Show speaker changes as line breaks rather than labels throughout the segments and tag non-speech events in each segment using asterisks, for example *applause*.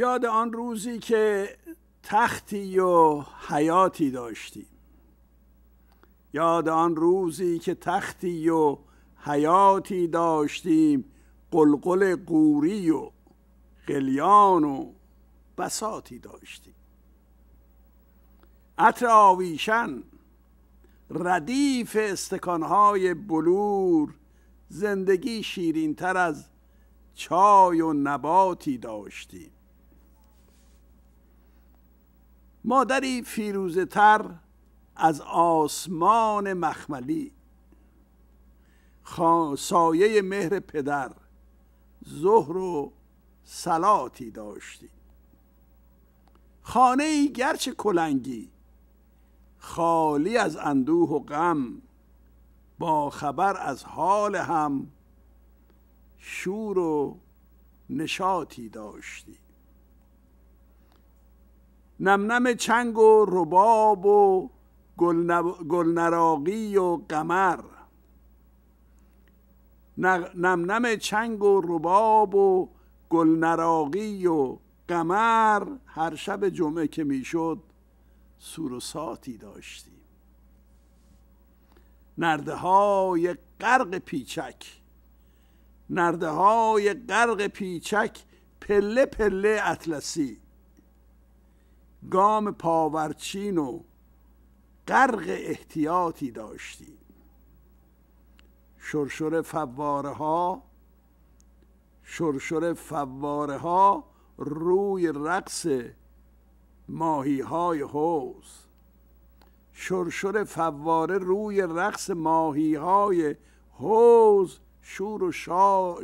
یاد آن روزی که تختی و حیاتی داشتیم یاد آن روزی که تختی و حیاتی داشتیم قلقل قوری و قلیان و بساتی داشتیم. عطر آویشن ردیف استکانهای بلور زندگی شیرینتر از چای و نباتی داشتیم. مادری فیروزه تر از آسمان مخملی. سایه مهر پدر ظهر و سلاتی داشتیم خانه ای گرچه کلنگی خالی از اندوه و غم با خبر از حال هم شور و نشاتی داشتی. نمنم چنگ و رباب و گلنراقی و قمر. نمنم چنگ و رباب و گلنراقی و قمر. هر شب جمعه که می‌شد سور و ساتی داشتیم. نرده های غرق پیچک نرده های غرق پیچک پله پله اطلسی. گام پاورچین و غرق احتیاطی داشتیم. شرشر فواره ها شرشر فواره ها روی رقص ماهی های حوز شرشر فواره روی رقص ماهی های حوز شور و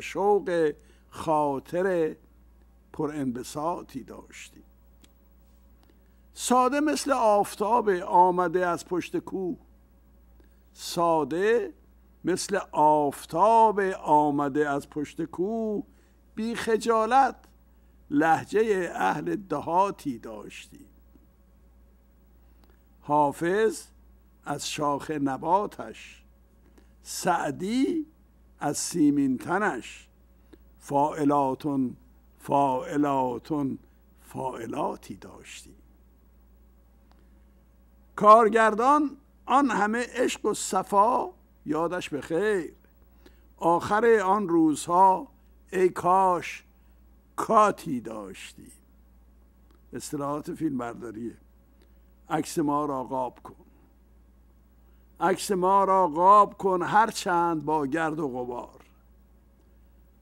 شوق خاطر پر انبساطی داشتی ساده مثل آفتاب آمده از پشت کوه ساده مثل آفتاب آمده از پشت کوه بی خجالت لحجه اهل دهاتی داشتی. حافظ از شاخ نباتش. سعدی از سیمین تنش. فائلاتون فائلاتون فائلاتی داشتی. کارگردان آن همه عشق و صفا یادش به خیر. آخر آن روزها ای کاش کاتی داشتی. اصطلاحات فیلم برداریه عکس ما را قاب کن. عکس ما را قاب کن هر چند با گرد و غبار.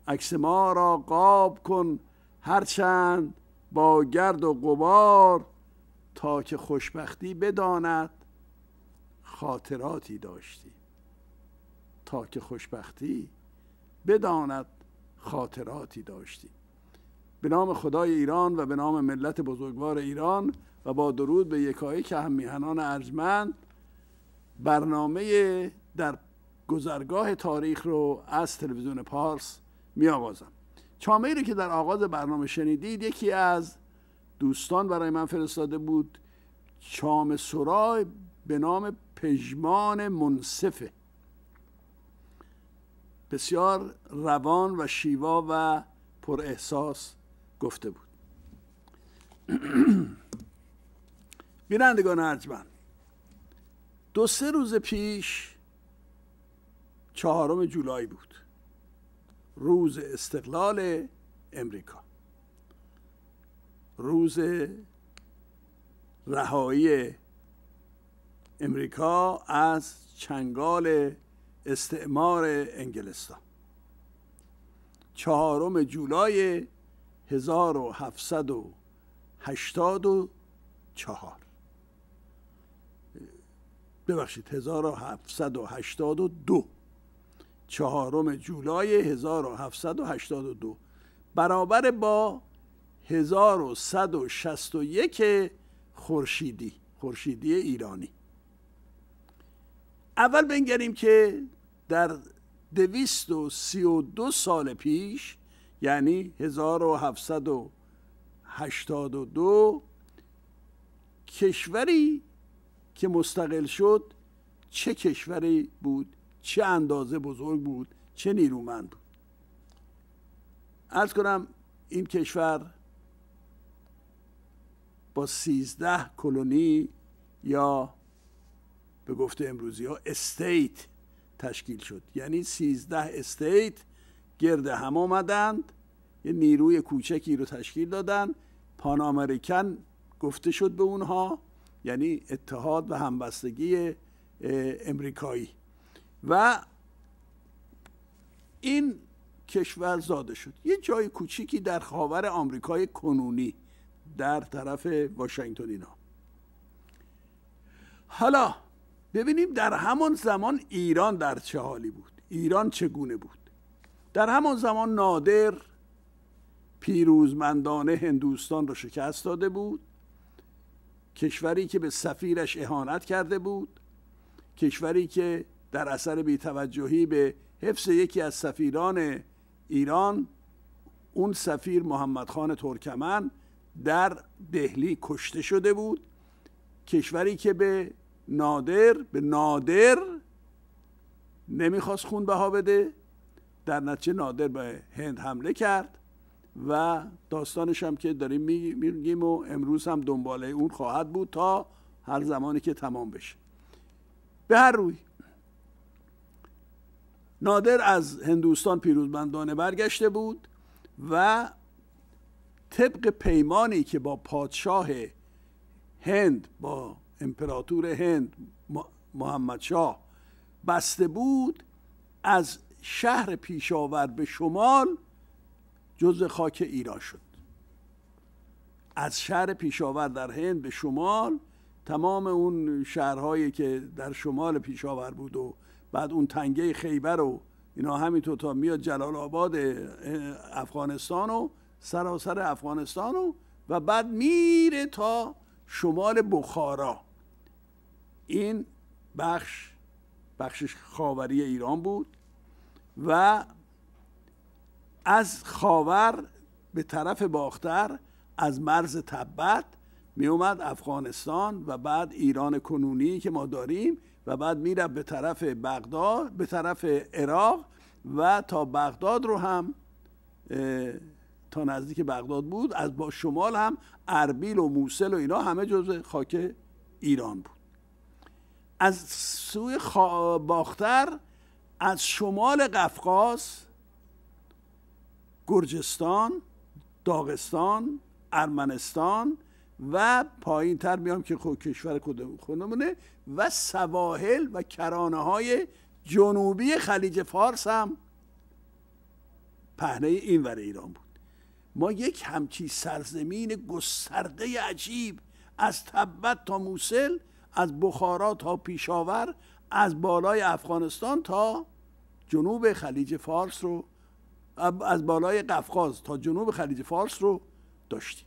عکس ما را قاب کن هر چند با گرد و غبار. تا که خوشبختی بداند. خاطراتی داشتی. تا که خوشبختی بداند خاطراتی داشتی. به نام خدای ایران و به نام ملت بزرگوار ایران و با درود به یکایی که هم میهنان ارجمند برنامه در گذرگاه تاریخ رو از تلویزیون پارس می آغازم چامه رو که در آغاز برنامه شنیدید یکی از دوستان برای من فرستاده بود چام سرای به نام پژمان منصفه بسیار روان و شیوا و پر احساس گفته بود. *clears throat* بینندگان ارجمند دو سه روز پیش چهارم جولای بود روز استقلال امریکا. روز رهایی امریکا از چنگال استعمار انگلستان. چهارم جولای 1784 ببخشید 1782 چهارم جولای 1782 برابر با 1161 خورشیدی خورشیدی ایرانی. اول بنگریم که در دویست و سی و دو سال پیش یعنی 1782 کشوری که مستقل شد چه کشوری بود؟ چه اندازه بزرگ بود؟ چه نیرومند بود؟ ارز کنم این کشور با سیزده کلونی یا به گفته امروزی ها استیت تشکیل شد. یعنی سیزده استیت گرد هم آمدند یه نیروی کوچکی رو تشکیل دادن. پان امریکن گفته شد به اونها یعنی اتحاد و همبستگی امریکایی. و این کشور زاده شد. یه جای کوچیکی در خاور آمریکای کنونی. در طرف واشنگتن اینا. حالا ببینیم در همان زمان ایران در چه حالی بود؟ ایران چگونه بود؟ در همان زمان نادر پیروزمندانه هندوستان را شکست داده بود. کشوری که به سفیرش اهانت کرده بود. کشوری که در اثر بیتوجهی به حفظ یکی از سفیران ایران اون سفیر محمد خان ترکمن در دهلی کشته شده بود. کشوری که به نادر به نادر نمی‌خواست خون بها بده. در نتیجه نادر به هند حمله کرد و داستانش هم که داریم میگیم و امروز هم دنباله اون خواهد بود تا هر زمانی که تمام بشه. به هر روی نادر از هندوستان پیروزمندانه برگشته بود و طبق پیمانی که با پادشاه هند با امپراتور هند محمد شاه بسته بود از شهر پیشاور به شمال جز خاک ایران شد. از شهر پیشاور در هند به شمال تمام اون شهرهایی که در شمال پیشاور بود و بعد اون تنگه خیبر و اینا همینطور تا میاد جلال آباد افغانستان و سراسر افغانستان و و بعد میره تا شمال بخارا. این بخش بخشش خاوری ایران بود و از خاور به طرف باختر از مرز تبت می اومد افغانستان و بعد ایران کنونی که ما داریم و بعد میره به طرف بغداد به طرف عراق و تا بغداد رو هم تا نزدیک بغداد بود از با شمال هم اربیل و موسل و اینا همه جز خاک ایران بود. از سوی باختر از شمال قفقاز گرجستان داغستان ارمنستان و پایین تر میام که خود کشور خودمونه و سواحل و کرانه های جنوبی خلیج فارس هم پهنه این ور ایران بود. ما یک همچی سرزمین گسترده عجیب از تبت تا موسل از بخارا تا پیشاور از بالای افغانستان تا جنوب خلیج فارس رو از بالای قفقاز تا جنوب خلیج فارس رو داشتیم.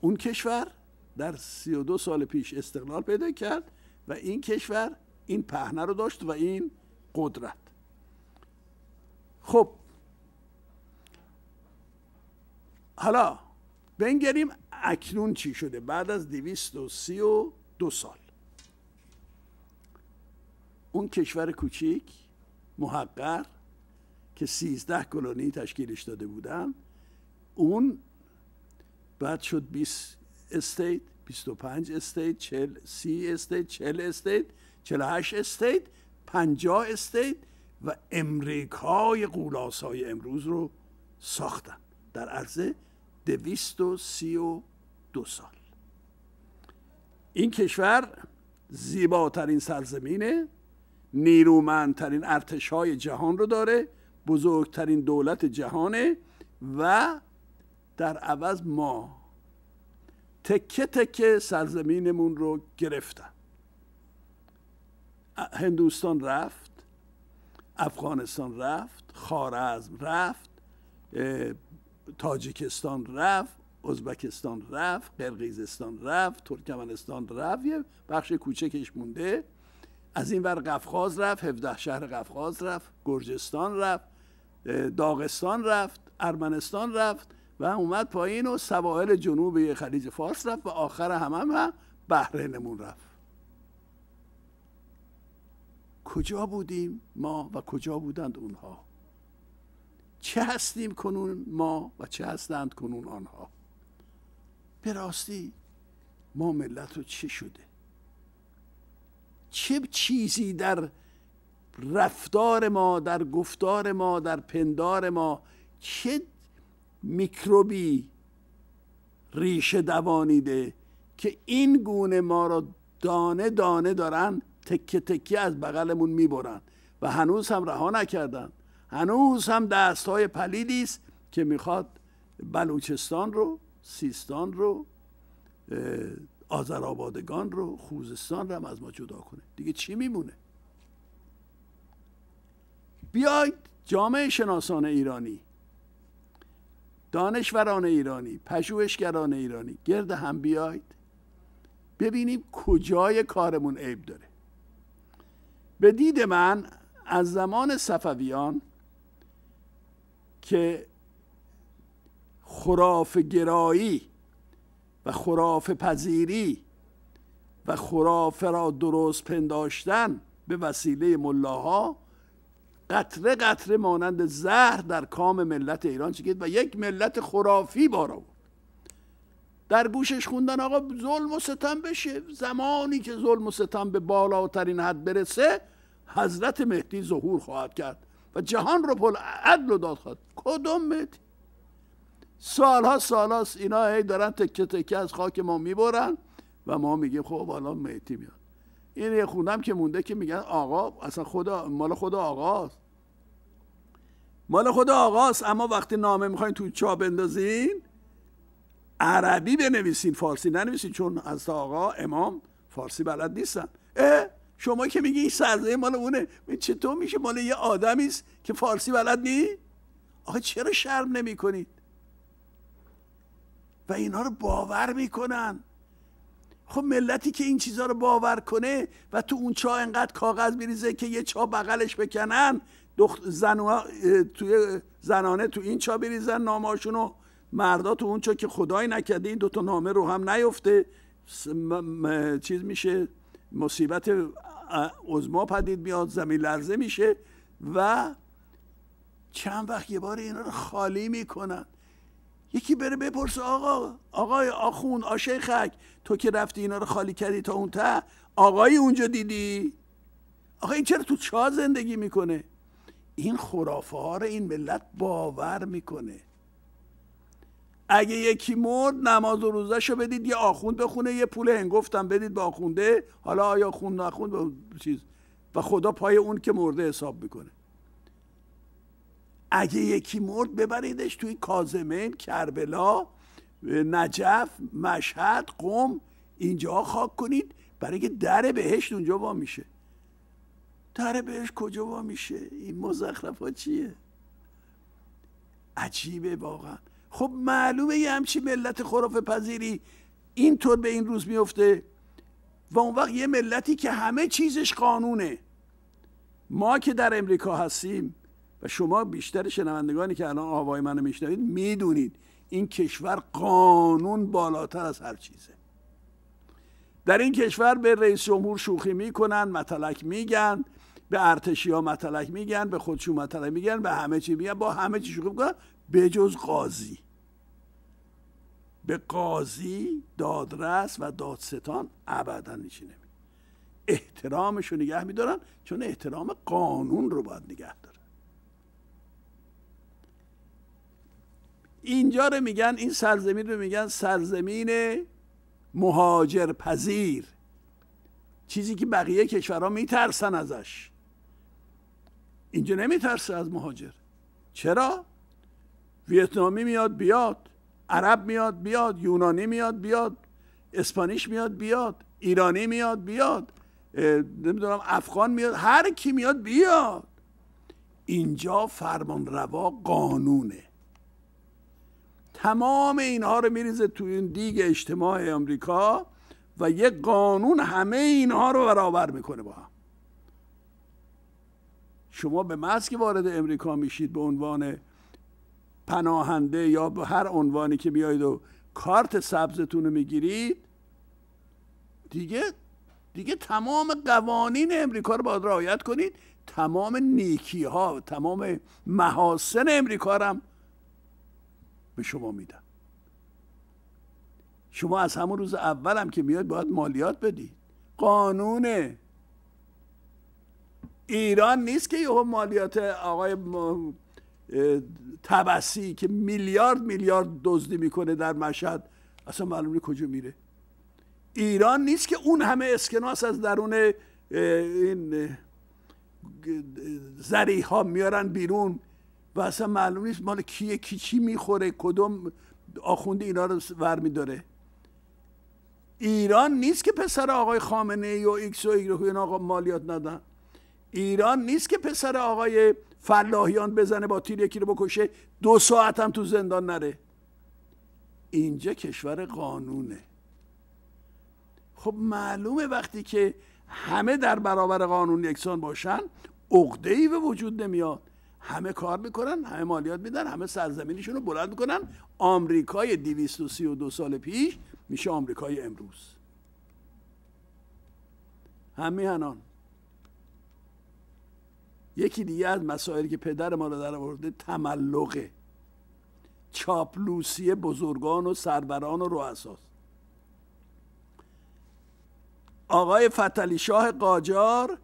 اون کشور در سی و دو سال پیش استقلال پیدا کرد و این کشور این پهنه رو داشت و این قدرت. خب حالا بنگریم اکنون چی شده؟ بعد از دویست و سی و دو سال. اون کشور کوچیک محقر که سیزده کلونی تشکیلش داده بودن اون بعد شد 20 state 25 state 40 سی state 40 state 48 state 50 state و امریکای غول‌آسای امروز رو ساختن. در عرض دویست و سی و دو سال. این کشور زیباترین سرزمینه نیرومندترین ارتش های جهان رو داره بزرگترین دولت جهانه و در عوض ما تکه تکه سرزمینمون رو گرفتن. هندوستان رفت افغانستان رفت خارزم رفت تاجیکستان رفت ازبکستان رفت قرقیزستان رفت ترکمنستان رفت یه بخش کوچکش مونده. از این ور قفقاز رفت 17 شهر قفقاز رفت گرجستان رفت داغستان رفت ارمنستان رفت و اومد پایین و سواحل جنوبی خلیج فارس رفت و آخر هم هم بحرینمون رفت. کجا بودیم ما و کجا بودند اونها؟ چه هستیم کنون ما و چه هستند کنون آنها؟ به راستی ما ملت رو چه شده؟ چه چیزی در رفتار ما در گفتار ما در پندار ما؟ چه میکروبی ریشه دوانیده که این گونه ما را دانه دانه دارن تکه تکه از بغلمون می‌برن و هنوز هم رها نکردن؟ هنوز هم دست های پلیدی است که می‌خواد بلوچستان رو سیستان رو آذرآبادگان رو خوزستان رو هم از ما جدا کنه. دیگه چی میمونه؟ بیاید جامعه شناسان ایرانی دانشوران ایرانی پژوهشگران ایرانی گرد هم بیاید ببینیم کجای کارمون عیب داره. به دید من از زمان صفویان خراف گرایی و خراف پذیری و خرافه را درست پنداشتن به وسیله ملاها قطره قطره مانند زهر در کام ملت ایران چکید و یک ملت خرافی بارا بود در گوشش خوندن آقا ظلم و ستم بشه. زمانی که ظلم و ستم به بالاترین حد برسه حضرت مهدی ظهور خواهد کرد. و جهان رو پل عدل و داد خواهد. کدوم مهدی سالها اینا هی دارن تکه تکه از خاک ما می‌برن و ما میگیم خب حالا مهدی میاد. این یه خوندم که مونده که میگن آقا اصلا خدا مال خدا آقاست. مال خدا آقاست اما وقتی نامه می‌خواین تو چا بندازین عربی بنویسین فارسی ننویسین چون از آقا امام فارسی بلد نیستن. شما که میگی این سرزه مال اونه چطور میشه مال یه آدمی است که فارسی بلد نی؟ آخه چرا شرم نمی کنید و اینا رو باور می‌کنن. خب ملتی که این چیزها رو باور کنه و تو اون چا انقدر کاغذ میریزه که یه چا بغلش بکنن دخت زن توی زنانه تو این چا بریزن ناماشونو مردا تو اون چا که خدای نکرده این دوتا نامه رو هم نیفته. چیز میشه مصیبت عزما پدید میاد زمین لرزه میشه و چند وقت یه بار اینا رو خالی می‌کنن. یکی بره بپرسه آقا آقای آخون آشیخک تو که رفتی اینا رو خالی کردی تا اون ته آقای اونجا دیدی؟ آقا این چرا تو چا زندگی می‌کنه؟ این خرافه ها رو این ملت باور می‌کنه. اگه یکی مرد نماز و روزش رو بدید یه آخوند بخونه یه پول هنگفتم بدید به آخونده حالا آیا خون نخوند چیز. و خدا پای اون که مرده حساب می‌کنه. اگه یکی مرد ببریدش توی کازمین کربلا نجف مشهد قم اینجا خاک کنید برای که در بهشت اونجا با میشه. در بهشت کجا با میشه؟ این مزخرف چیه؟ عجیبه واقعا. خب معلومه یه همچی ملت خرافه پذیری اینطور به این روز میفته و اون وقت یه ملتی که همه چیزش قانونه. ما که در امریکا هستیم و شما بیشتر شنوندگانی که الان آوای منو میشنوید می‌دونید این کشور قانون بالاتر از هر چیزه. در این کشور به رئیس جمهور شوخی می‌کنن متلک میگن به ارتشی ها متلک میگن به خودشون متلک میگن به همه چی میگن با همه چی شوخی می‌کنن. بجز قاضی. به قاضی دادرس و دادستان ابدا هیچی نمی. احترامش رو نگه میدارن چون احترام قانون رو باید نگه دارن. اینجا رو میگن این سرزمین رو میگن سرزمین مهاجر پذیر. چیزی که بقیه کشورها میترسن ازش. اینجا نمیترسه از مهاجر. چرا؟ ویتنامی میاد بیاد. عرب میاد بیاد. یونانی میاد بیاد. اسپانیش میاد بیاد. ایرانی میاد بیاد. نمی‌دونم افغان میاد. هر کی میاد بیاد. اینجا فرمان روا قانونه. تمام اینها رو میریزه تو این دیگ اجتماع امریکا و یک قانون همه اینها رو برابر می‌کنه با هم. شما به که وارد امریکا میشید به عنوان پناهنده یا به هر عنوانی که بیایید و کارت سبزتون رو می‌گیرید دیگه دیگه تمام قوانین امریکا رو باید رعایت کنید. تمام نیکی ها تمام محاسن امریکا رو هم به شما میدن شما از همون روز اول هم که میاد باید مالیات بدید. قانونه. ایران نیست که یه مالیات آقای تبسی که میلیارد میلیارد دزدی می‌کنه در مشهد اصلا معلومه کجا میره. ایران نیست که اون همه اسکناس از درون این ضریح ها میارن بیرون و اصلا معلوم نیست مال کیه کی چی می‌خوره کدوم آخونده اینا رو ور میداره. ایران نیست که پسر آقای خامنه ای و ایکس و ایگرگ و آقا مالیات ندن. ایران نیست که پسر آقای فلاحیان بزنه با تیر یکی رو بکشه دو ساعت هم تو زندان نره. اینجا کشور قانونه. خب معلومه وقتی که همه در برابر قانون یکسان باشن عقده ای به وجود نمیاد. همه کار می‌کنن همه مالیات میدن همه سرزمینشون رو بلند می‌کنن. آمریکای 232 سال پیش میشه آمریکای امروز. هنان. یکی دیگه از مسائلی که پدر ما رو در آورده تملقه. چاپلوسی بزرگان و سربران و رؤساست. آقای فتلی شاه قاجار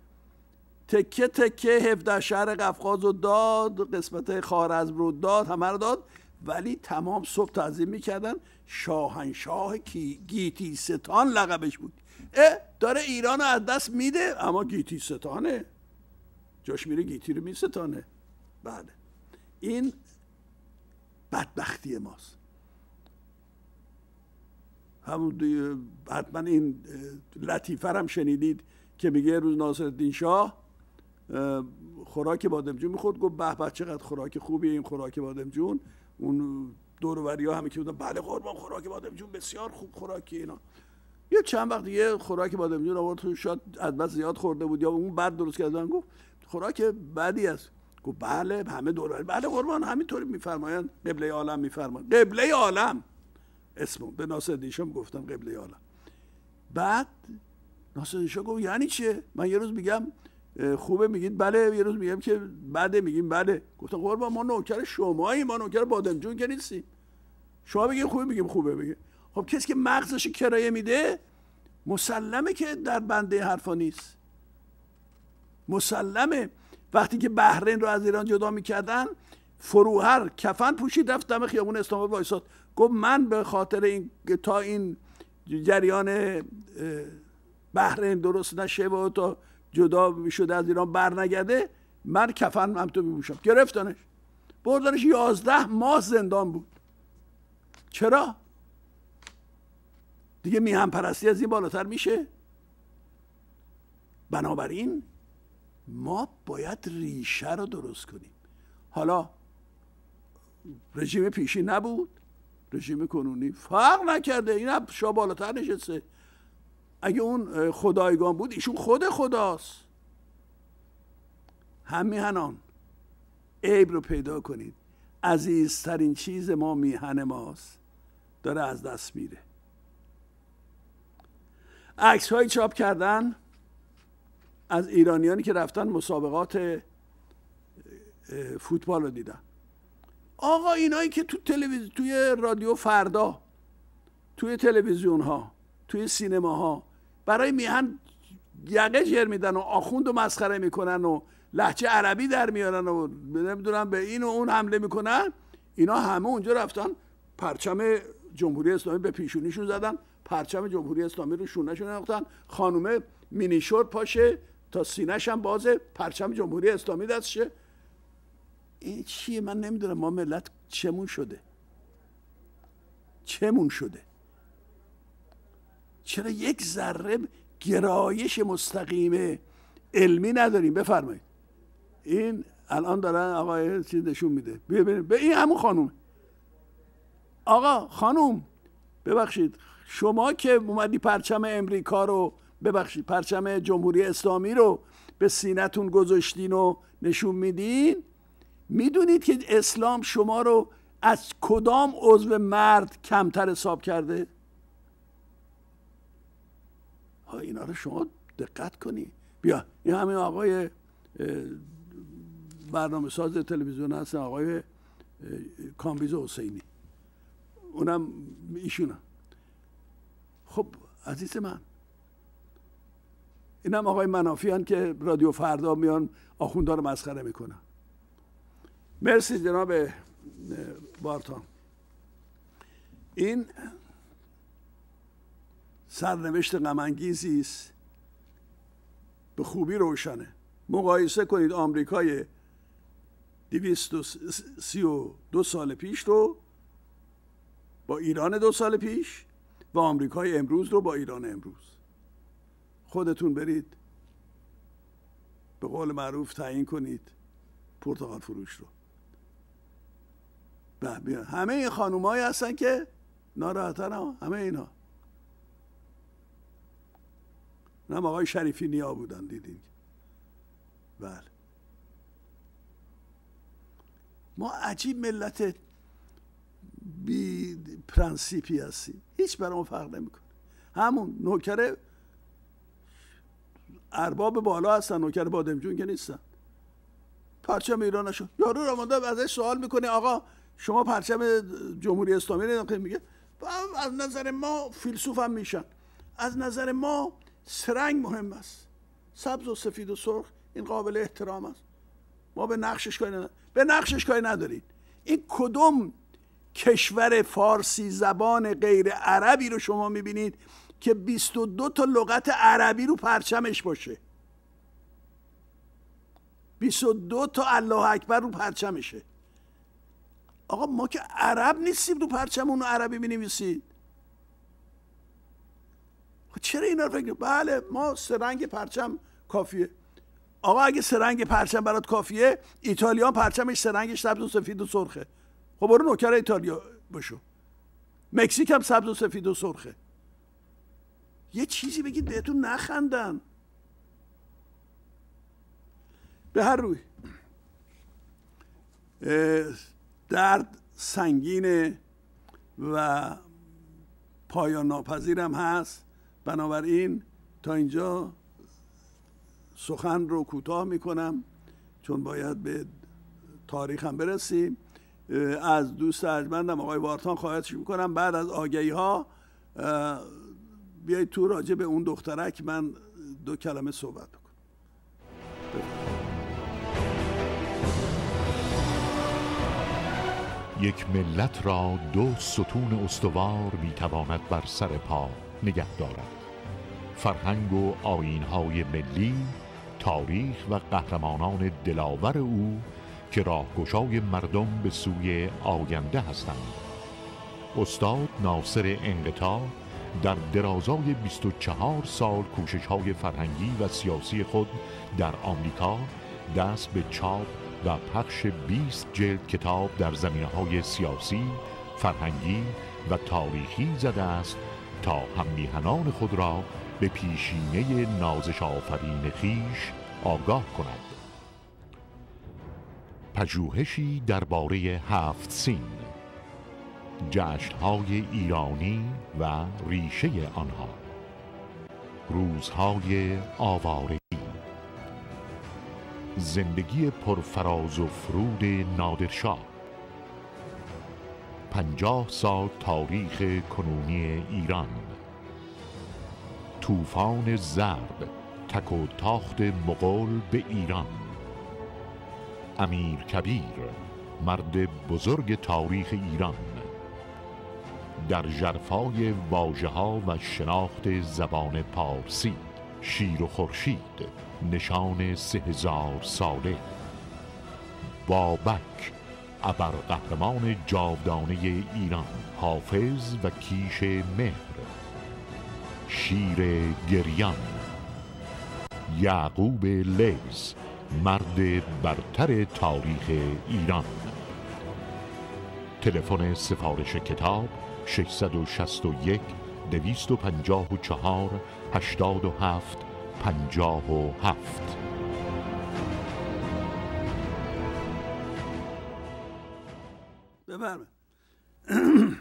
تکه تکه 17 شهر قفقاز رو داد قسمت خارزم رو داد همه رو داد. ولی تمام صبح تعظیم می‌کردن شاهنشاه گیتی ستان لقبش بود. اه داره ایران رو از دست میده اما گیتی ستانه. جاش میره گیتی رو میستانه. بله. این بدبختی ماست. همون حتما این لطیفه هم شنیدید که میگه روز ناصر شاه خوراک بادمجون می‌خورد. گفت به به چقدر خوراک خوبی این خوراک بادمجون. اون دوروری ها همه که بودن بله قربان خوراک بادمجون بسیار خوب خوراکی اینا. یه چند وقت دیگه خوراک بادمجون آورد شاید از بس زیاد خورده بود یا اون بعد درست کردن گفت خوراک بدی است. گفت بله همه دور بله قربان همینطوری میفرمایند. قبله عالم میفرمایند. قبله عالم! اسمو به ناصر دیشم گفتم قبله عالم. بعد ناصر دیشا گفت یعنی چیه؟ من یه روز میگم خوبه میگید؟ بله یه روز میگم که بده میگیم بله. گفتم قربان ما نوکر شمایی ما نوکر بادمجون که نیستیم. شما بگید خوبه میگیم خوبه بگید خب کسی که مغزش کرایه میده مسلمه که در بنده حرفا نیست. مسلمه. وقتی که بحرین رو از ایران جدا می‌کردن فروهر کفن پوشید رفت دم خیابون اسلام وایساد. گفت من به خاطر این تا این جریان بحرین درست نشه و تا جدا می‌شده از ایران برنگرده من کفن هم تو میبوشم گرفتنش. بردنش یازده ماه زندان بود. چرا؟ دیگه میهم پرستی از این بالاتر میشه. بنابراین ما باید ریشه رو درست کنیم. حالا رژیم پیشی نبود. رژیم کنونی فرق نکرده. این شا بالاتر نشسته. اگه اون خدایگان بود ایشون خود خداست. هم میهنان عیب رو پیدا کنید. عزیزترین چیز ما میهن ماست. داره از دست میره. عکس های چاپ کردن. از ایرانیانی که رفتن مسابقات فوتبال رو دیدن. آقا اینایی که تو تلویزیون توی رادیو فردا توی تلویزیون ها توی سینما ها برای میهن یقه جر میدن و آخوند و مسخره می‌کنن و لحجه عربی در میارن و نمی‌دونم به این و اون حمله می‌کنن اینا همه اونجا رفتن پرچم جمهوری اسلامی به پیشونیشون زدن پرچم جمهوری اسلامی رو شونهشون انداختن خانومه مینی پاشه تا سینهش هم بازه پرچم جمهوری اسلامی دستشه این چیه من نمی‌دونم. ما ملت چمون شده؟ چمون شده؟ چرا یک ذره گرایش مستقیم علمی نداریم؟ بفرمایید. این الان دارن آقای چیز نشون میده. ببینید به این همون خانوم آقا خانوم ببخشید. شما که اومدی پرچم امریکا رو ببخشید پرچم جمهوری اسلامی رو به سینتون گذاشتین و نشون میدین؟ می‌دونید که اسلام شما رو از کدام عضو مرد کمتر حساب کرده؟ ها اینا رو شما دقت کنی. بیا این همین آقای برنامه ساز تلویزیون هستن آقای کامبیز حسینی. اونم ایشونم خب عزیز من این هم آقای منافی که رادیو فردا میان آخونده رو مسخره می‌کنن. مرسی جناب بارتان. این سرنوشت غمانگیزی است. به خوبی روشنه. مقایسه کنید آمریکای دو سال پیش رو با ایران دو سال پیش و آمریکای امروز رو با ایران امروز. خودتون برید. به قول معروف تعیین کنید پرتغال فروش رو. همه این خانومایی هستن که ناراحتن همه اینا. نه آقای شریفی نیا بودن دیدین. بله. ما عجیب ملت بی پرنسیپی هستیم. هیچ برامون فرق نمی‌کنه. همون نوکر ارباب بالا هستن نوکر بادمجون که نیستن. پرچم ایران نشد یارو رمانده ازش سوال می‌کنه آقا شما پرچم جمهوری اسلامی رو میگه؟ از نظر ما فیلسوف هم میشن. از نظر ما سرنگ مهم است. سبز و سفید و سرخ این قابل احترام است. ما به نقشش کاری نداریم. به نقشش کاری ندارین این کدوم کشور فارسی زبان غیر عربی رو شما می‌بینید؟ که 22 تا لغت عربی رو پرچمش باشه. 22 تا الله اکبر رو پرچمشه. آقا ما که عرب نیستیم رو پرچم اون عربی می نویسید خب چرا اینا رو فکر بله ما سرنگ پرچم کافیه. آقا اگه سرنگ پرچم برات کافیه ایتالیا پرچمش سرنگش سبز و سفید و سرخه. خب برو نوکر ایتالیا بشو. مکزیک هم سبز و سفید و سرخه. یه چیزی بگید بهتون نخندن. به هر روی. درد سنگینه و پایان ناپذیرم هست. بنابراین تا اینجا سخن رو کوتاه می‌کنم چون باید به تاریخ هم برسیم از دوست ارجمندم آقای وارتان خواهش می‌کنم بعد از آگهی ها بیایید تو راجع به اون دخترک من دو کلمه صحبت بکنم
یک ملت را دو ستون استوار می‌تواند بر سر پا نگه دارد. فرهنگ و آینهای ملی تاریخ و قهرمانان دلاور او که راهگشای مردم به سوی آینده هستند. استاد ناصر انقطاع در درازای 24 سال کوشش های فرهنگی و سیاسی خود در آمریکا دست به چاپ و پخش 20 جلد کتاب در زمینه های سیاسی، فرهنگی و تاریخی زده است تا همیهنان خود را به پیشینه نازش آفرین خیش آگاه کند. پژوهشی درباره هفت سین جشنهای ایرانی و ریشه آنها. روزهای آوارگی زندگی پرفراز و فرود نادرشاه پنجاه سال تاریخ کنونی ایران. طوفان زرد تک و تاخت مغول به ایران. امیر کبیر مرد بزرگ تاریخ ایران. در جرفای واژه ها و شناخت زبان پارسی شیر و خورشید نشان سه هزار ساله. بابک قهرمان جاودانه ایران حافظ و کیش مهر. شیر گریان یعقوب لیز مرد برتر تاریخ ایران. تلفن سفارش کتاب 661 254 87 پنجاه و هفت *clears throat*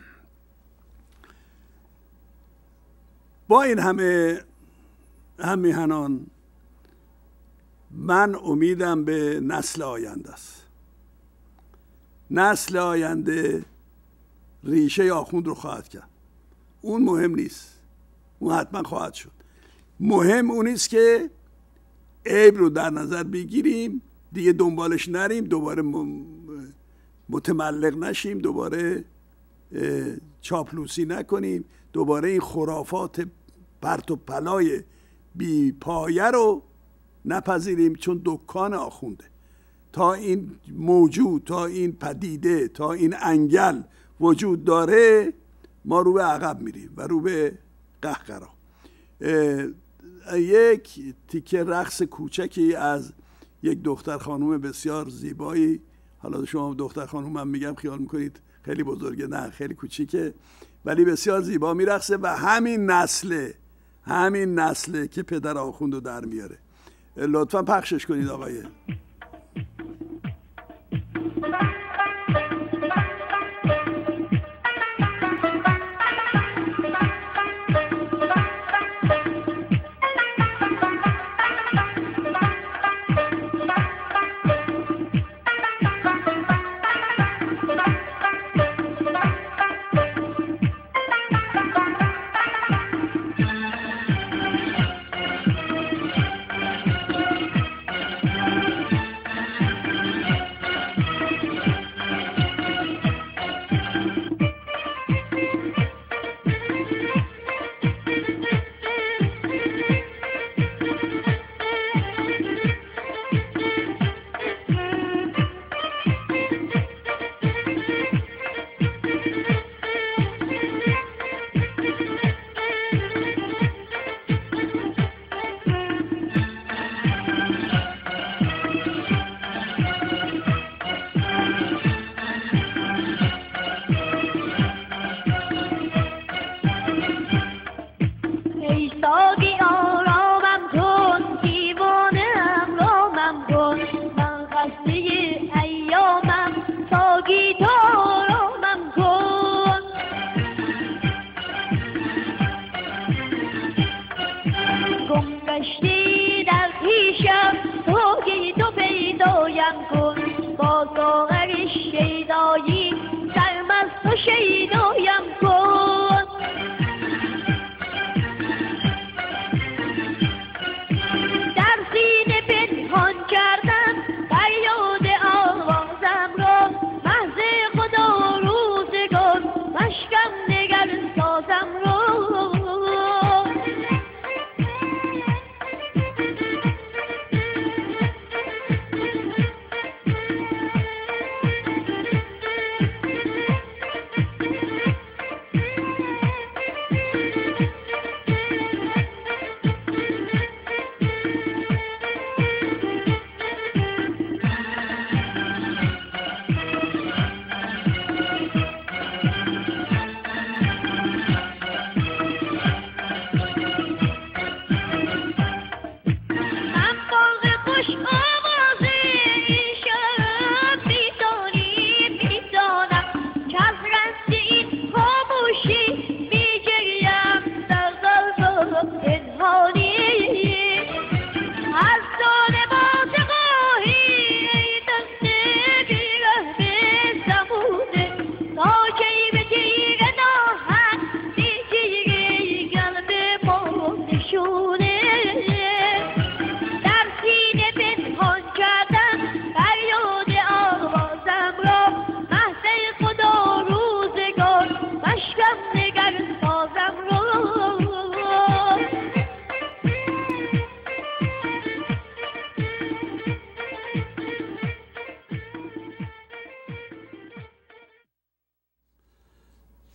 با این همه همیهنان من امیدم به نسل آینده است. نسل آینده ریشه آخوند رو خواهد کرد. اون مهم نیست. اون حتما خواهد شد. مهم اونیست که عیب رو در نظر بگیریم دیگه دنبالش نریم دوباره متملق نشیم دوباره چاپلوسی نکنیم دوباره این خرافات پرت و پلای بی پایه رو نپذیریم چون دکان آخونده. تا این موجود تا این پدیده تا این انگل وجود داره ما رو به عقب میریم و رو به قهقرا. یک تیکه رقص کوچکی از یک دختر خانوم بسیار زیبایی. حالا شما دختر خانوم هم میگم خیال می‌کنید خیلی بزرگه نه خیلی کوچیکه ولی بسیار زیبا میرقصه و همین نسله همین نسله که پدر آخوند رو در میاره. لطفا پخشش کنید آقای.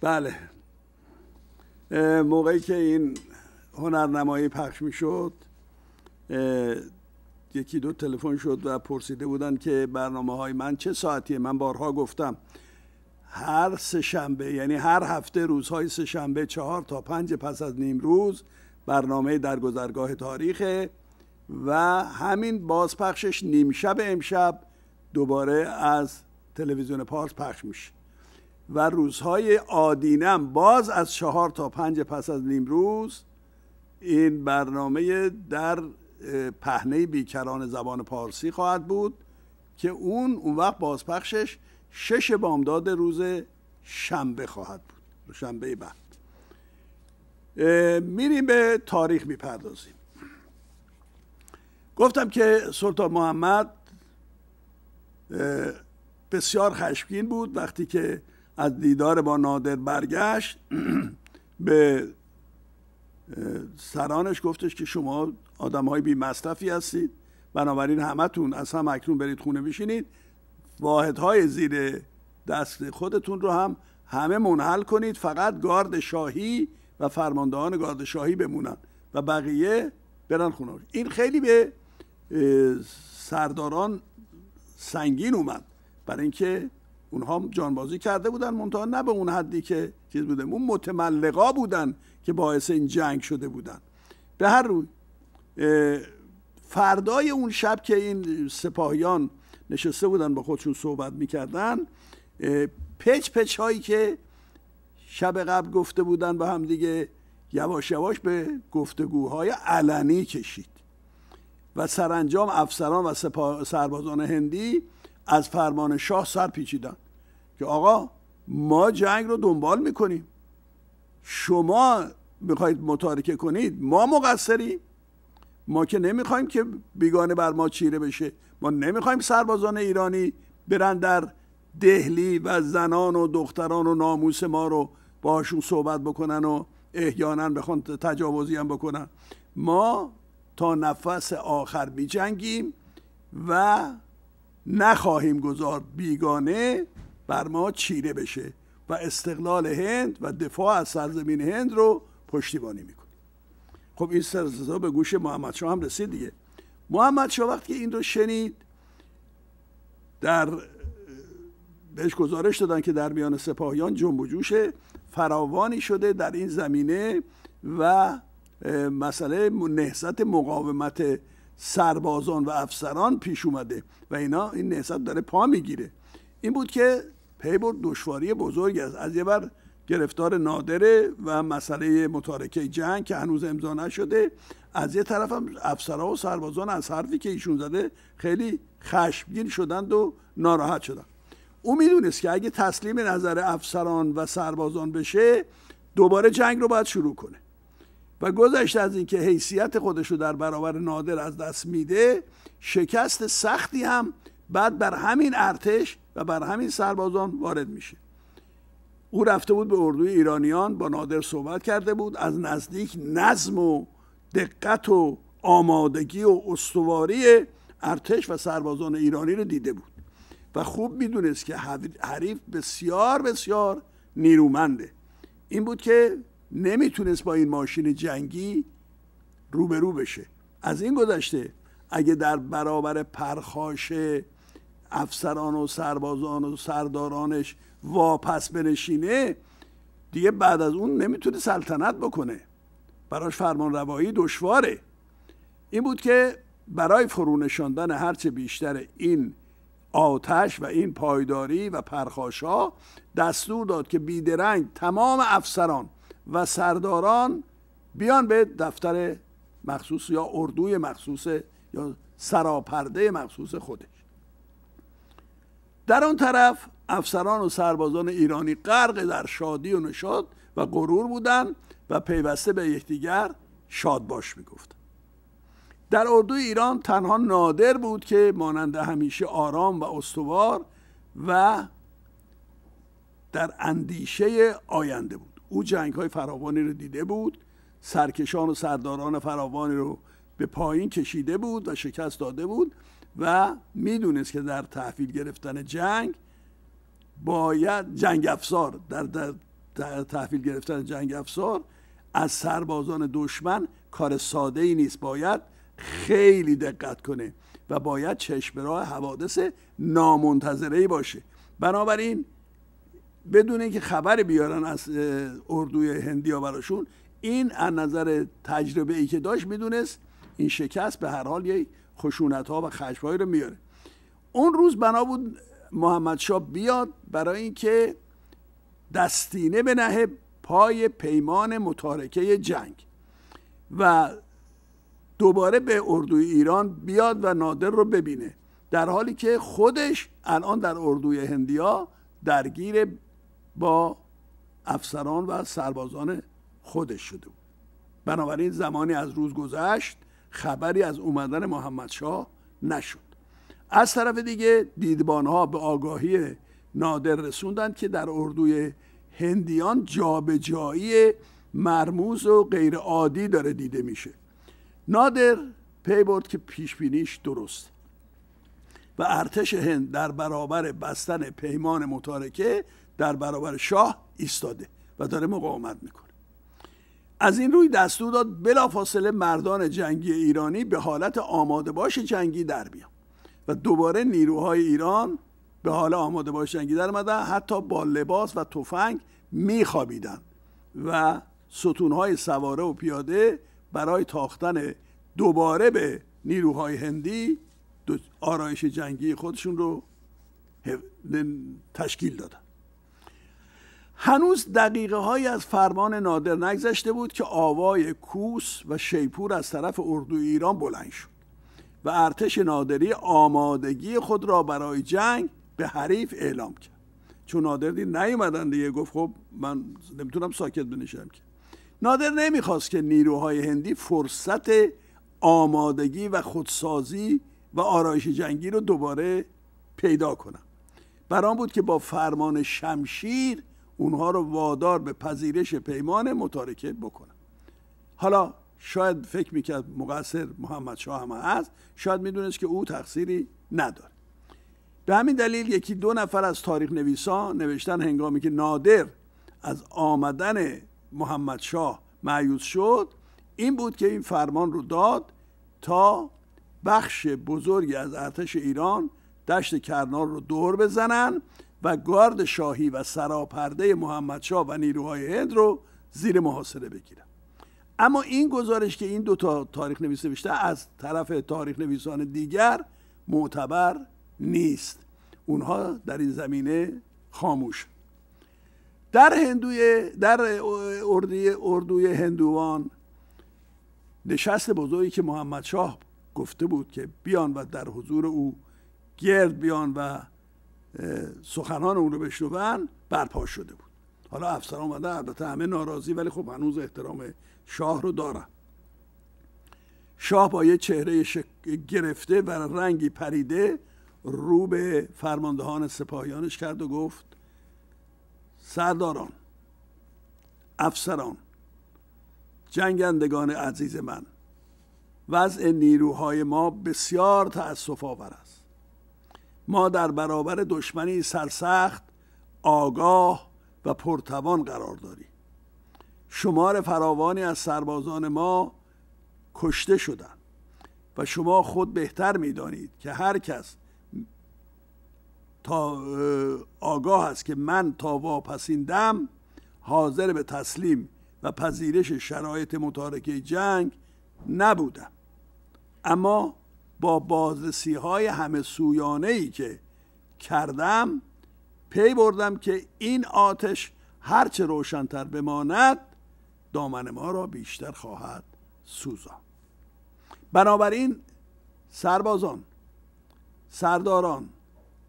بله. موقعی که این هنرنمایی پخش می شد یکی دو تلفن شد و پرسیده بودن که برنامه های من چه ساعتیه؟ من بارها گفتم هر سه شنبه یعنی هر هفته روزهای سه شنبه چهار تا پنج پس از نیم روز برنامه در گذرگاه تاریخه و همین بازپخشش نیم شب امشب دوباره از تلویزیون پارس پخش میشه. و روزهای آدینم باز از چهار تا پنج پس از نیم روز این برنامه در پهنه بیکران زبان پارسی خواهد بود که اون اون وقت بازپخشش شش بامداد روز شنبه خواهد بود شنبه بعد. میریم به تاریخ می‌پردازیم. گفتم که سلطان محمد بسیار خشمگین بود وقتی که از دیدار با نادر برگشت *clears throat* به سرانش گفتش که شما آدم های بی مصرفی هستید بنابراین همتون از هم اکنون برید خونه بشینید. واحدهای زیر دست خودتون رو هم همه منحل کنید. فقط گارد شاهی و فرماندهان گارد شاهی بمونن و بقیه برن خونه. این خیلی به سرداران سنگین اومد. برای اینکه اونها جانبازی کرده بودن منتها نه به اون حدی که چیز بوده اون متملقا بودن که باعث این جنگ شده بودن. به هر روی فردای اون شب که این سپاهیان نشسته بودن با خودشون صحبت می‌کردن پچ پچ هایی که شب قبل گفته بودن با هم دیگه یواش یواش به گفتگوهای علنی کشید. و سرانجام افسران و سربازان هندی از فرمان شاه سر پیچیدن که آقا ما جنگ رو دنبال می‌کنیم. شما می‌خواید متارکه کنید ما مقصریم. ما که نمی‌خوایم که بیگانه بر ما چیره بشه. ما نمی‌خوایم سربازان ایرانی برن در دهلی و زنان و دختران و ناموس ما رو باشون صحبت بکنن و احیانا بخوان تجاوزی هم بکنن. ما تا نفس آخر بی جنگیم و نخواهیم گذار بیگانه بر ما چیره بشه و استقلال هند و دفاع از سرزمین هند رو پشتیبانی می‌کنیم. خب این سرزا به گوش محمد شاه هم رسید دیگه. محمد شاه وقتی این رو شنید در بهش گزارش دادن که در میان سپاهیان جنب و جوش فراوانی شده در این زمینه و مسئله نهضت مقاومت سربازان و افسران پیش اومده و اینا این نهضت داره پا می‌گیره. این بود که پی برد دشواری بزرگ است از یه بر گرفتار نادره و مسئله متارکه جنگ که هنوز امضا نشده. از یه طرف هم افسرها و سربازان از حرفی که ایشون زده خیلی خشمگین شدند و ناراحت شدند. او می‌دونست که اگه تسلیم نظر افسران و سربازان بشه دوباره جنگ رو باید شروع کنه. و گذشت از اینکه حیثیت خودش رو در برابر نادر از دست میده شکست سختی هم بعد بر همین ارتش و بر همین سربازان وارد میشه. او رفته بود به اردوی ایرانیان با نادر صحبت کرده بود از نزدیک نظم و دقت و آمادگی و استواری ارتش و سربازان ایرانی رو دیده بود. و خوب می‌دونست که حریف بسیار بسیار نیرومنده. این بود که نمی‌تونست با این ماشین جنگی روبرو بشه. از این گذشته اگه در برابر پرخاش افسران و سربازان و سردارانش واپس بنشینه دیگه بعد از اون نمی‌تونه سلطنت بکنه. براش فرمان روایی دشواره. این بود که برای فرونشاندن هرچه بیشتر این آتش و این پایداری و پرخاشا دستور داد که بیدرنگ تمام افسران و سرداران بیان به دفتر مخصوص یا اردوی مخصوص یا سراپرده مخصوص خودش. در آن طرف افسران و سربازان ایرانی غرق در شادی و نشاد و غرور بودند و پیوسته به یکدیگر شاد باش می‌گفتند در اردوی ایران تنها نادر بود که مانند همیشه آرام و استوار و در اندیشه آینده بود. او جنگ های فراوانی رو دیده بود سرکشان و سرداران فراوانی رو به پایین کشیده بود و شکست داده بود و می‌دونست که در تحویل گرفتن جنگ باید جنگ افزار در, در تحویل گرفتن جنگ افزار از سربازان دشمن کار ساده ای نیست باید خیلی دقت کنه و باید چشم راه حوادث نامنتظره ای باشه. بنابراین بدون اینکه خبر بیارن از اردوی هندی براشون این از نظر تجربه ای که داشت می‌دونست این شکست به هر حال یک خشونت ها و خشمهایی رو میاره. اون روز بنا بود محمد شاه بیاد برای اینکه دستینه به نه پای پیمان متارکه جنگ و دوباره به اردوی ایران بیاد و نادر رو ببینه در حالی که خودش الان در اردوی هندیا درگیر با افسران و سربازان خودش شده بود. بنابراین زمانی از روز گذشت خبری از اومدن محمد شاه نشد. از طرف دیگه دیدبان ها به آگاهی نادر رسوندند که در اردوی هندیان جابجایی مرموز و غیر عادی داره دیده میشه. نادر پی برد که پیش بینیش درست. و ارتش هند در برابر بستن پیمان متارکه در برابر شاه ایستاده و داره مقاومت می‌کنه. از این روی دستور داد بلافاصله مردان جنگی ایرانی به حالت آماده باش جنگی در بیان و دوباره نیروهای ایران به حال آماده باش جنگی در آمدن حتی با لباس و تفنگ میخوابیدن و ستونهای سواره و پیاده برای تاختن دوباره به نیروهای هندی آرایش جنگی خودشون رو تشکیل دادن. هنوز دقیقه های از فرمان نادر نگذشته بود که آوای کوس و شیپور از طرف اردو ایران بلند شد و ارتش نادری آمادگی خود را برای جنگ به حریف اعلام کرد. چون نادر دید نیومدن دیگه گفت خب من نمی‌تونم ساکت بنشم که. نادر نمی‌خواست که نیروهای هندی فرصت آمادگی و خودسازی و آرایش جنگی رو دوباره پیدا کنن برام بود که با فرمان شمشیر اونها رو وادار به پذیرش پیمان متارکه بکنن حالا شاید فکر می‌کرد مقصر محمد شاه هم هست شاید می‌دونست که او تقصیری نداره. به همین دلیل یکی دو نفر از تاریخ نویسان نوشتن هنگامی که نادر از آمدن محمد شاه معیوز شد این بود که این فرمان رو داد تا بخش بزرگی از ارتش ایران دشت کرنال رو دور بزنن و گارد شاهی و سراپرده محمدشاه و نیروهای هند رو زیر محاصره بگیرن. اما این گزارش که این دو تا تاریخ نویس نوشته از طرف تاریخ نویسان دیگر معتبر نیست. اونها در این زمینه خاموش. در هندوی در اردوی, اردوی هندوان نشست بزرگی که محمد شاه گفته بود که بیان و در حضور او گرد بیان و سخنان اون رو بشنون برپا شده بود. حالا افسران آمده البته همه ناراضی ولی خب هنوز احترام شاه رو دارن. شاه با یه چهره گرفته و رنگی پریده رو به فرماندهان سپاهیانش کرد و گفت سرداران افسران جنگندگان عزیز من وضع نیروهای ما بسیار تأسف آور است. ما در برابر دشمنی سرسخت آگاه و پرتوان قرار داریم. شمار فراوانی از سربازان ما کشته شدند و شما خود بهتر می‌دانید که هر کس تا آگاه است که من تا واپسیندم حاضر به تسلیم و پذیرش شرایط متارکه جنگ نبودم. اما با بازرسی های همه سویانه ای که کردم پی بردم که این آتش هرچه روشنتر بماند دامن ما را بیشتر خواهد سوزان بنابراین سربازان سرداران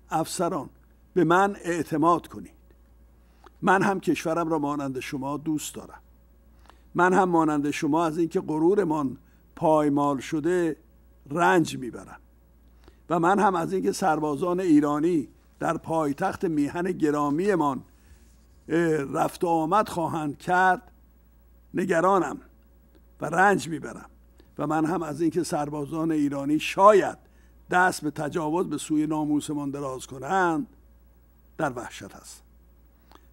افسران به من اعتماد کنید. من هم کشورم را مانند شما دوست دارم. من هم مانند شما از اینکه غرورمان پایمال شده رنج می‌برم. و من هم از اینکه سربازان ایرانی در پایتخت میهن گرامیمان رفت و آمد خواهند کرد نگرانم و رنج می‌برم. و من هم از اینکه سربازان ایرانی شاید دست به تجاوز به سوی ناموسمان دراز کنند در وحشت هست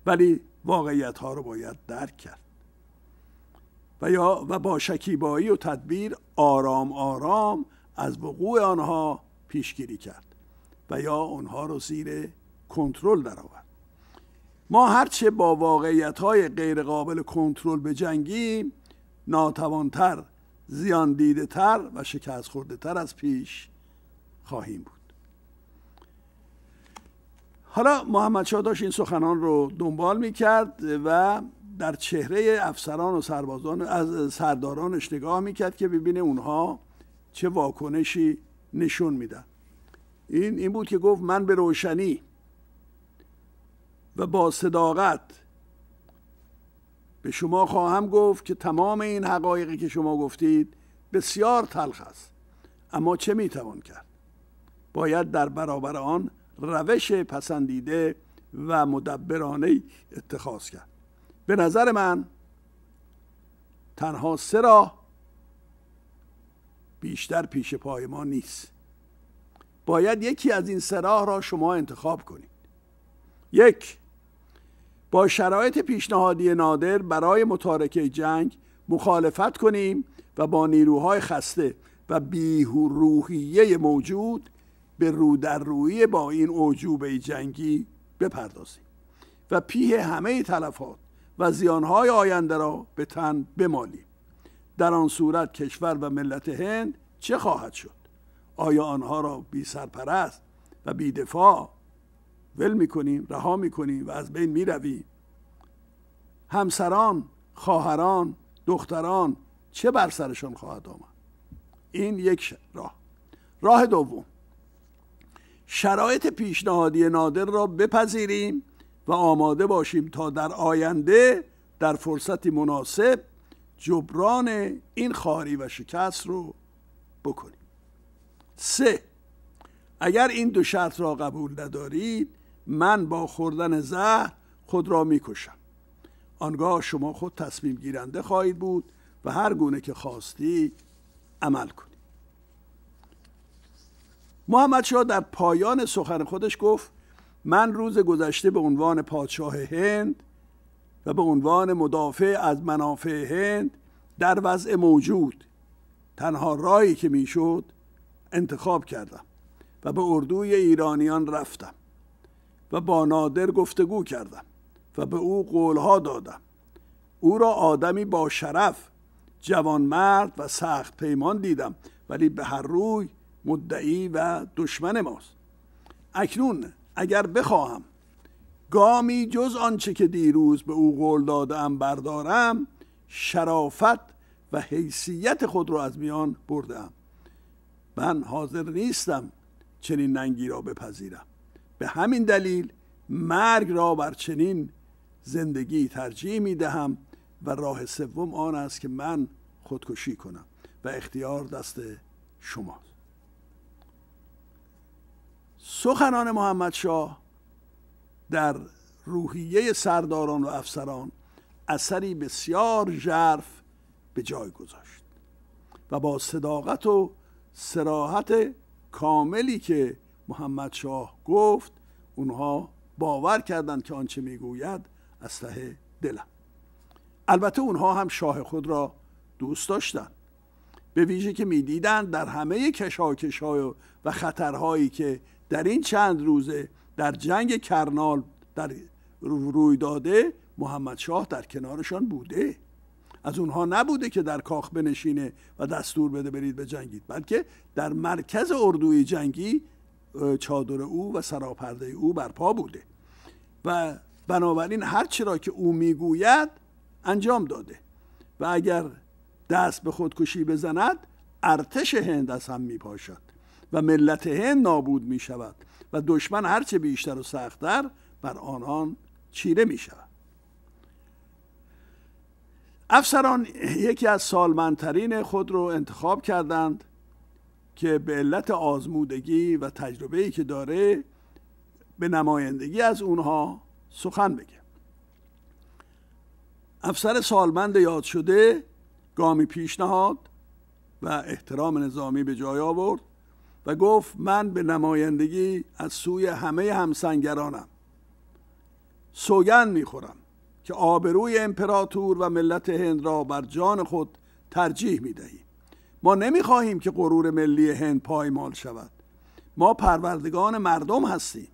ولی واقعیت ها رو باید درک کرد. و یا و با شکیبایی و تدبیر آرام آرام از وقوع آنها پیشگیری کرد و یا آنها رو زیر کنترل درآورد. ما هرچه با واقعیت های غیر قابل کنترل به جنگیم ناتوانتر زیان دیده تر و شکست خورده تر از پیش خواهیم بود. حالا محمد شاه داشت این سخنان رو دنبال می کرد و در چهره افسران و سربازان از سردارانش نگاه می‌کرد که ببینه اونها چه واکنشی نشون میدن. این این بود که گفت من به روشنی و با صداقت به شما خواهم گفت که تمام این حقایقی که شما گفتید بسیار تلخ است. اما چه می‌توان کرد؟ باید در برابر آن روش پسندیده و مدبرانه اتخاذ کرد. به نظر من تنها سه راه بیشتر پیش پای ما نیست. باید یکی از این سه راه را شما انتخاب کنید. یک با شرایط پیشنهادی نادر برای متارکه جنگ مخالفت کنیم و با نیروهای خسته و بیروحیه موجود به رو در روی با این عجوبه جنگی بپردازیم. و پیه همه تلفات و زیانهای آینده را به تن بمالیم در آن صورت کشور و ملت هند چه خواهد شد؟ آیا آنها را بی سرپرست و بی دفاع ول می‌کنیم رها می‌کنیم و از بین می‌رویم؟ همسران خواهران دختران چه بر سرشان خواهد آمد؟ این یک راه. راه دوم. شرایط پیشنهادی نادر را بپذیریم و آماده باشیم تا در آینده در فرصتی مناسب جبران این خاری و شکست رو بکنیم. سه اگر این دو شرط را قبول ندارید من با خوردن زهر خود را می‌کشم. آنگاه شما خود تصمیم گیرنده خواهید بود و هر گونه که خواستید عمل کنید. محمد شاه در پایان سخن خودش گفت من روز گذشته به عنوان پادشاه هند و به عنوان مدافع از منافع هند در وضع موجود تنها رایی که می‌شد انتخاب کردم و به اردوی ایرانیان رفتم و با نادر گفتگو کردم و به او قولها دادم. او را آدمی با شرف جوانمرد و سخت پیمان دیدم ولی به هر روی مدعی و دشمن ماست. اکنون اگر بخواهم. گامی جز آنچه که دیروز به او قول دادم بردارم شرافت و حیثیت خود را از میان بردم من حاضر نیستم چنین ننگی را بپذیرم. به همین دلیل مرگ را بر چنین زندگی ترجیح می دهم و راه سوم آن است که من خودکشی کنم و اختیار دست شماست. سخنان محمد شاه در روحیه سرداران و افسران اثری بسیار ژرف به جای گذاشت و با صداقت و سراحت کاملی که محمد شاه گفت اونها باور کردند که آنچه می‌گوید از ته دلم. البته اونها هم شاه خود را دوست داشتند. به ویژه که می‌دیدند در همه کشاکش و خطرهایی که در این چند روزه در جنگ کرنال در روی داده محمد شاه در کنارشان بوده. از اونها نبوده که در کاخ بنشینه و دستور بده برید به جنگید بلکه در مرکز اردوی جنگی چادر او و سراپرده او برپا بوده. و بنابراین هر را که او می‌گوید انجام داده. و اگر دست به خودکشی بزند ارتش هند از هم میپاشد. و ملت هند نابود می شود و دشمن هرچه بیشتر و سختتر بر آنان چیره می شود افسران یکی از سالمندترین خود رو انتخاب کردند که به علت آزمودگی و تجربه‌ای که داره به نمایندگی از اونها سخن بگه. افسر سالمند یاد شده گامی پیشنهاد و احترام نظامی به جای آورد. و گفت من به نمایندگی از سوی همه همسنگرانم. سوگن می‌خورم که آبروی امپراتور و ملت هند را بر جان خود ترجیح می‌دهیم ما نمی‌خواهیم که غرور ملی هند پایمال شود. ما پروردگان مردم هستیم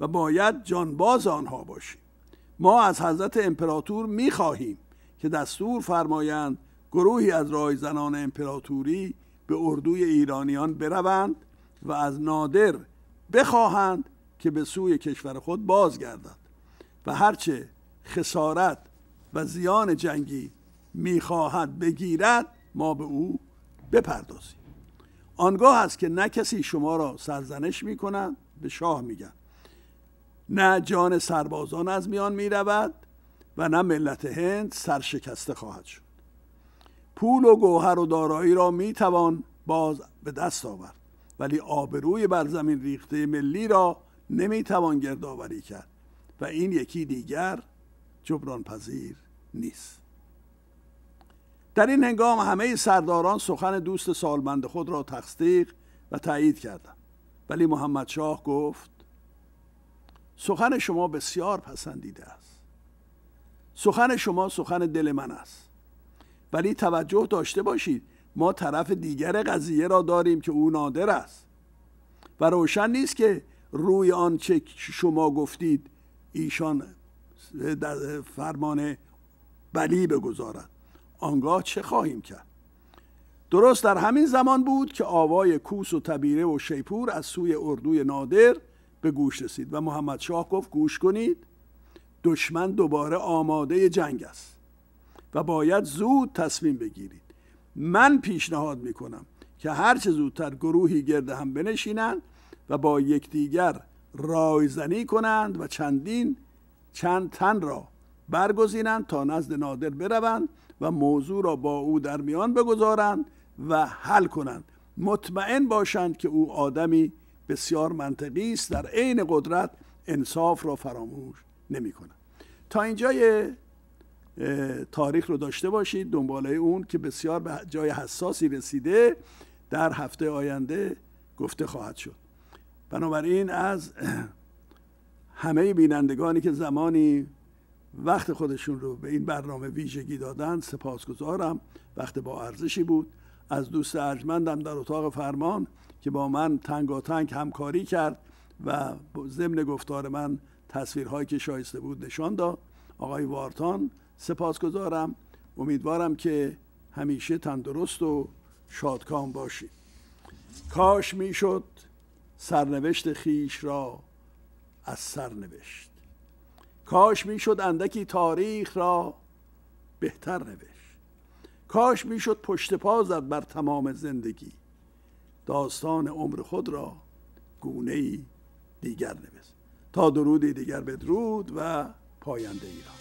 و باید جانباز آنها باشیم. ما از حضرت امپراتور می‌خواهیم که دستور فرمایند گروهی از رایزنان امپراتوری به اردوی ایرانیان بروند و از نادر بخواهند که به سوی کشور خود بازگردد و هرچه خسارت و زیان جنگی می‌خواهد بگیرد ما به او بپردازیم. آنگاه است که نه کسی شما را سرزنش می‌کنند به شاه میگن نه جان سربازان از میان می‌رود و نه ملت هند سرشکسته خواهد شد. پول و گوهر و دارایی را می توان باز به دست آورد. ولی آبروی بر زمین ریخته ملی را نمی توان گردآوری کرد. و این یکی دیگر جبران پذیر نیست. در این هنگام همه سرداران سخن دوست سالمند خود را تصدیق و تایید کردند. ولی محمد شاه گفت سخن شما بسیار پسندیده است. سخن شما سخن دل من است. ولی توجه داشته باشید ما طرف دیگر قضیه را داریم که او نادر است. و روشن نیست که روی آنچه شما گفتید ایشان فرمان بلی بگذارد. آنگاه چه خواهیم کرد؟ درست در همین زمان بود که آوای کوس و تبیره و شیپور از سوی اردوی نادر به گوش رسید و محمد شاه گفت گوش کنید دشمن دوباره آماده جنگ است. و باید زود تصمیم بگیرید. من پیشنهاد می‌کنم که هرچه زودتر گروهی گرد هم بنشینند و با یکدیگر رایزنی کنند و چندین چند تن را برگزینند تا نزد نادر بروند و موضوع را با او در میان بگذارند و حل کنند. مطمئن باشند که او آدمی بسیار منطقی است در عین قدرت انصاف را فراموش نمی کند تا اینجا تاریخ رو داشته باشید دنباله اون که بسیار به جای حساسی رسیده در هفته آینده گفته خواهد شد. بنابراین از همه بینندگانی که زمانی وقت خودشون رو به این برنامه ویژگی دادن سپاسگزارم. وقت با ارزشی بود. از دوست ارجمندم در اتاق فرمان که با من تنگ همکاری کرد و ضمن گفتار من تصویرهایی که شایسته بود نشان داد. آقای وارتان سپاسگزارم. امیدوارم که همیشه تندرست و شادکام باشید کاش می‌شد سرنوشت خیش را از سرنوشت کاش می‌شد اندکی تاریخ را بهتر نوشت. کاش می‌شد پشت پا زد بر تمام زندگی. داستان عمر خود را گونه دیگر نوشت. تا درودی دیگر بدرود و پاینده ایران.